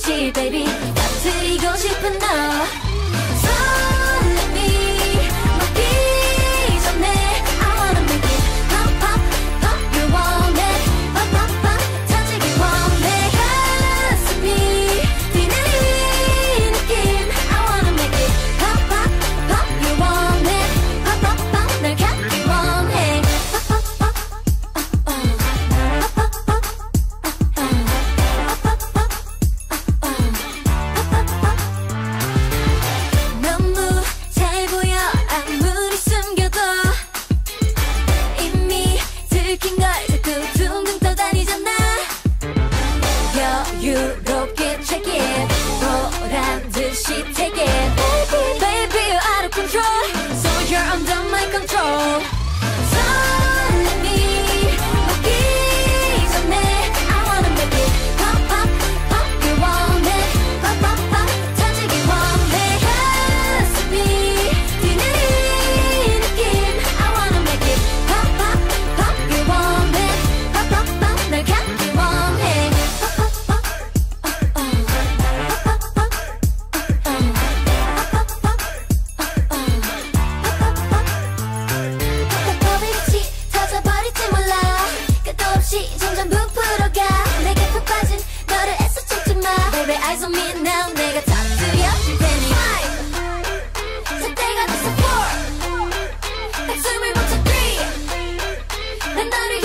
Gucci, baby. She take it? eyes on me now 내가 다 들여줄 테니. Five 때가 됐어. Four. 한숨을 멈춰 Three. 난 너를